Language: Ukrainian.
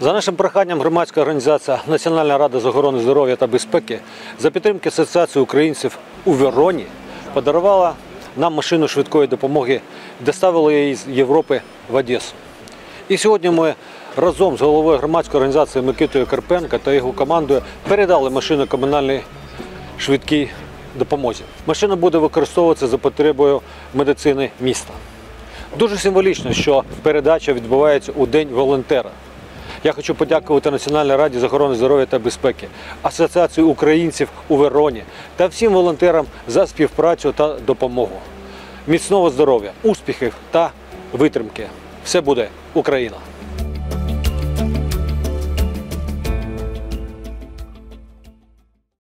За нашим проханням громадська організація Національна рада з охорони здоров'я та безпеки за підтримки Асоціації українців у Вероні подарувала нам машину швидкої допомоги, доставила її з Європи в Одесу. І сьогодні ми разом з головою громадської організації Микитою Карпенка та його командою передали машину комунальній швидкій допомозі. Машина буде використовуватися за потребою медицини міста. Дуже символічно, що передача відбувається у День волонтера. Я хочу подякувати Національній раді з охорони здоров'я та безпеки, Асоціації українців у Вероні та всім волонтерам за співпрацю та допомогу. Міцного здоров'я, успіхів та витримки. Все буде Україна!